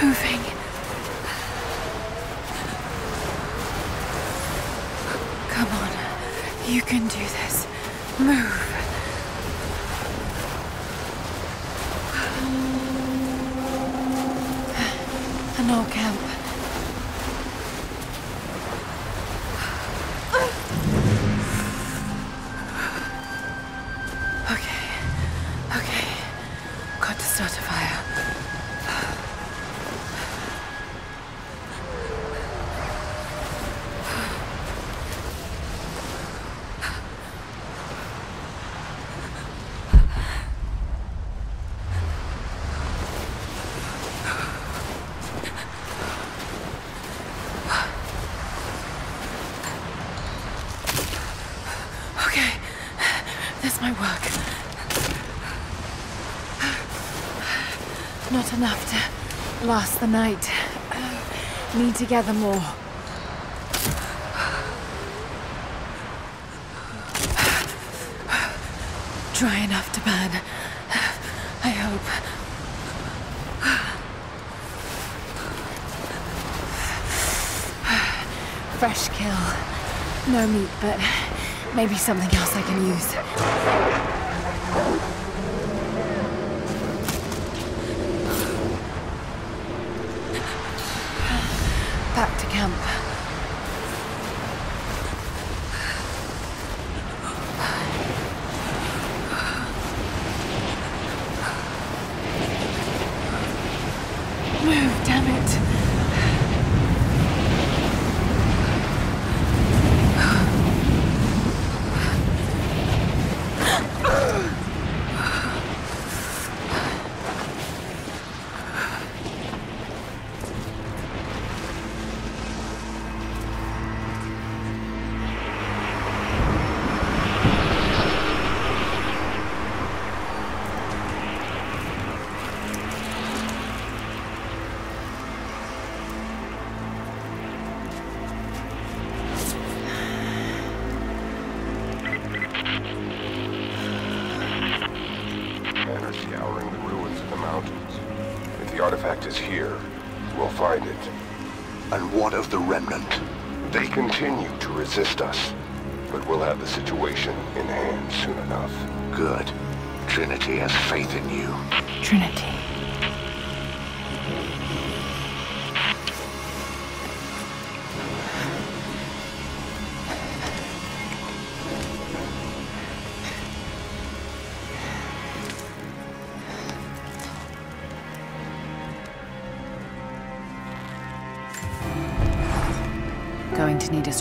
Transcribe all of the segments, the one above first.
Moving. Enough to last the night. Uh, need to gather more. Dry enough to burn. I hope. Fresh kill. No meat, but maybe something else I can use. Back to camp. Is here, we'll find it. And what of the remnant? They continue to resist us, but we'll have the situation in hand soon enough. Good. Trinity has faith in you. Trinity.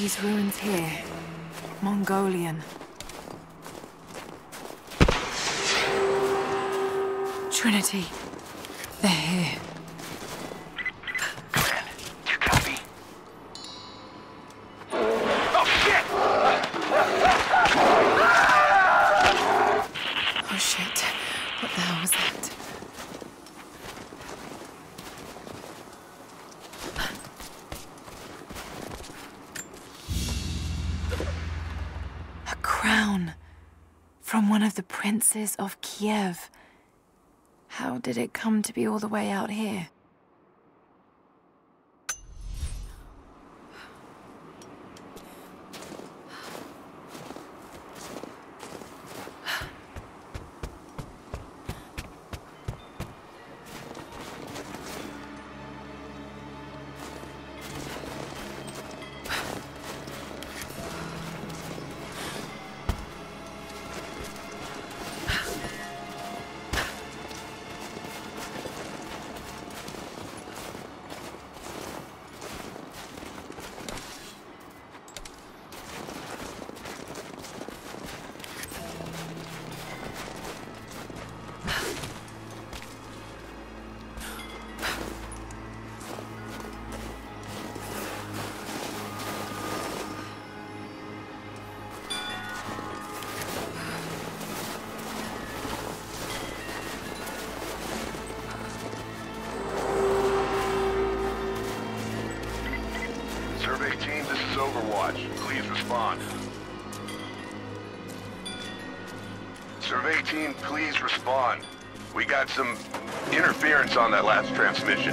These ruins here. Mongolian. Trinity. Of of Kiev. How did it come to be all the way out here? Got some interference on that last transmission.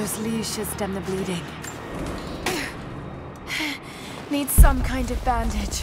Those leaves should stem the bleeding. Needs some kind of bandage.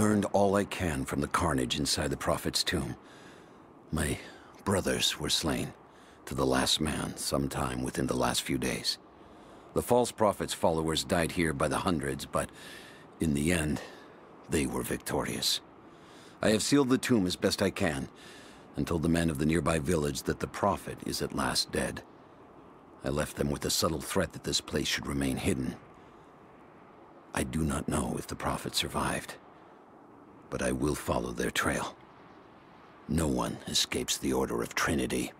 Learned all I can from the carnage inside the Prophet's tomb. My brothers were slain, to the last man, sometime within the last few days. The false Prophet's followers died here by the hundreds, but in the end, they were victorious. I have sealed the tomb as best I can, and told the men of the nearby village that the Prophet is at last dead. I left them with the subtle threat that this place should remain hidden. I do not know if the Prophet survived, but I will follow their trail. No one escapes the Order of Trinity.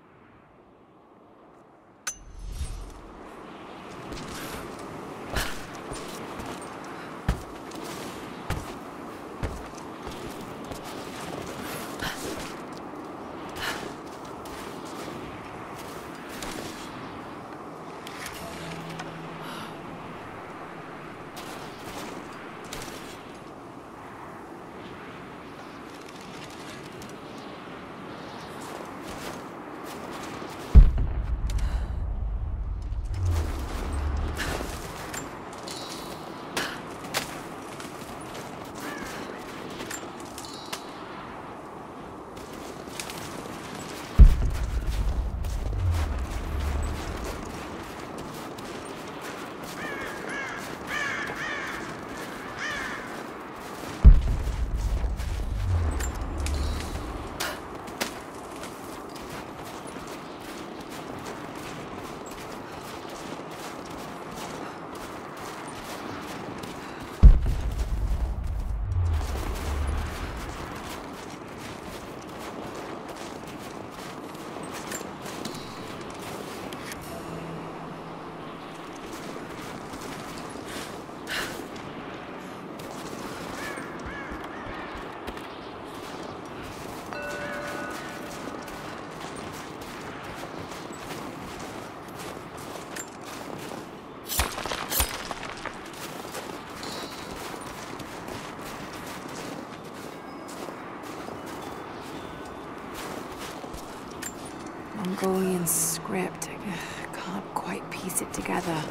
It together.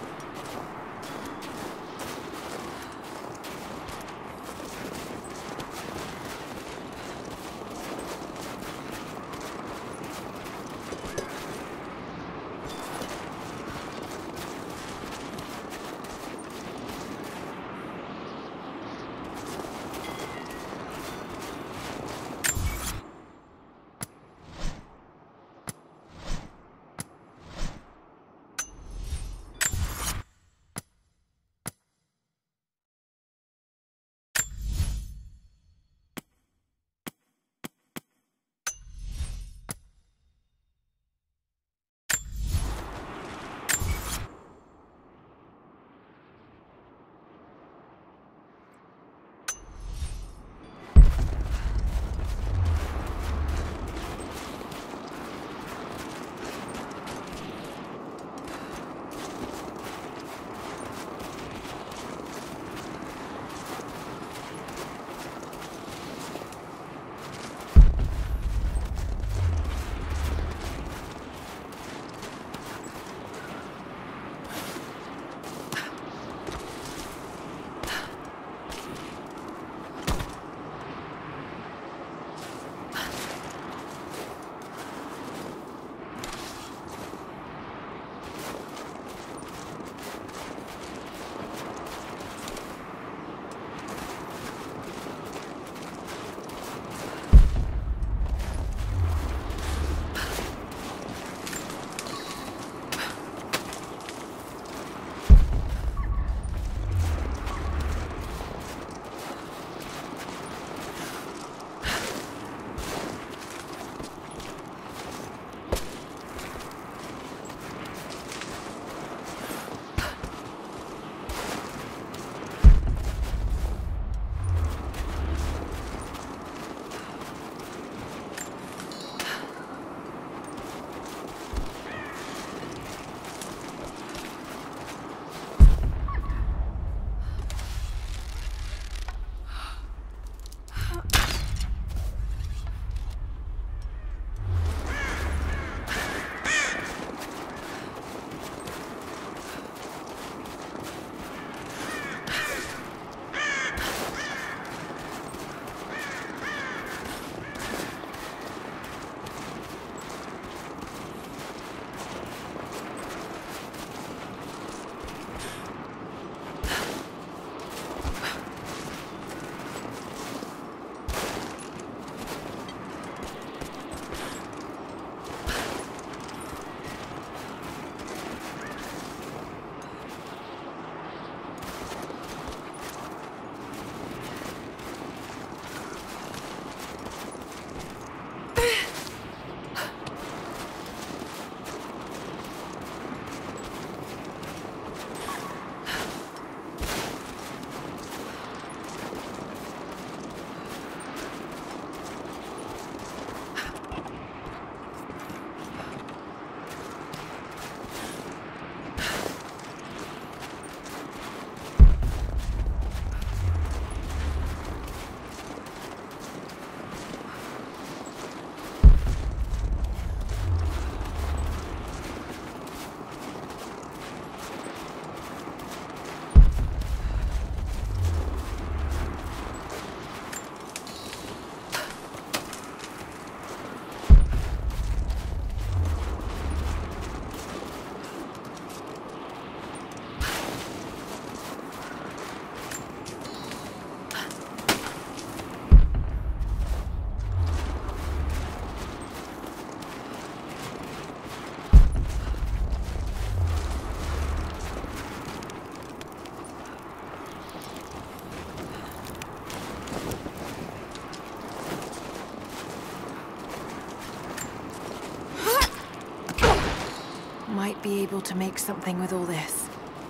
Be able to make something with all this.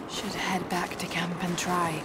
Should head back to camp and try.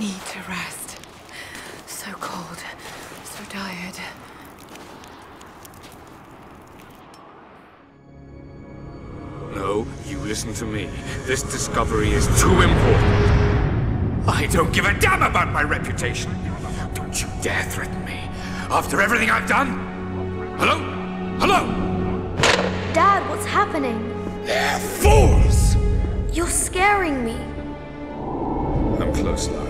Need to rest. So cold, so tired. No, you listen to me. This discovery is too important. I don't give a damn about my reputation. Don't you dare threaten me. After everything I've done? Hello? Hello? Dad, what's happening? They're fools! You're scaring me. I'm close, Lara.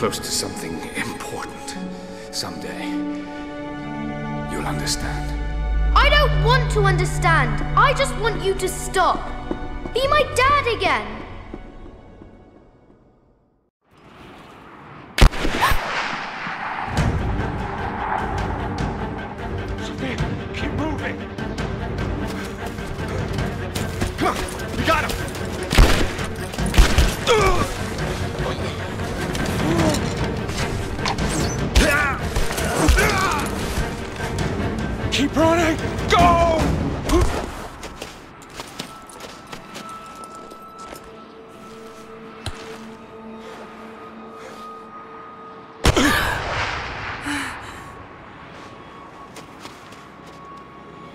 Close to something important. Someday, you'll understand. I don't want to understand. I just want you to stop. Be my dad again.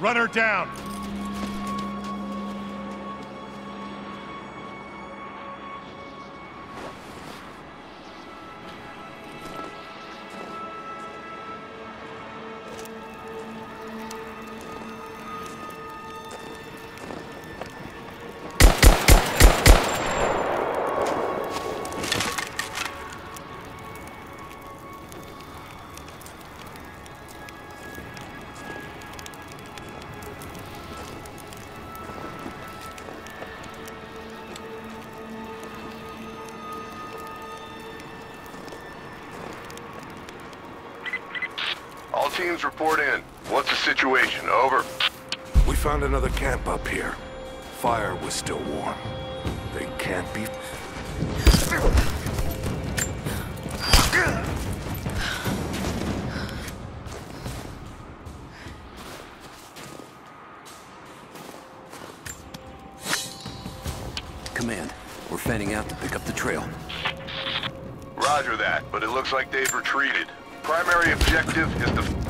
Run her down. Situation? Over. We found another camp up here. Fire was still warm. They can't be... Command, we're fanning out to pick up the trail. Roger that, but it looks like they've retreated. Primary objective is to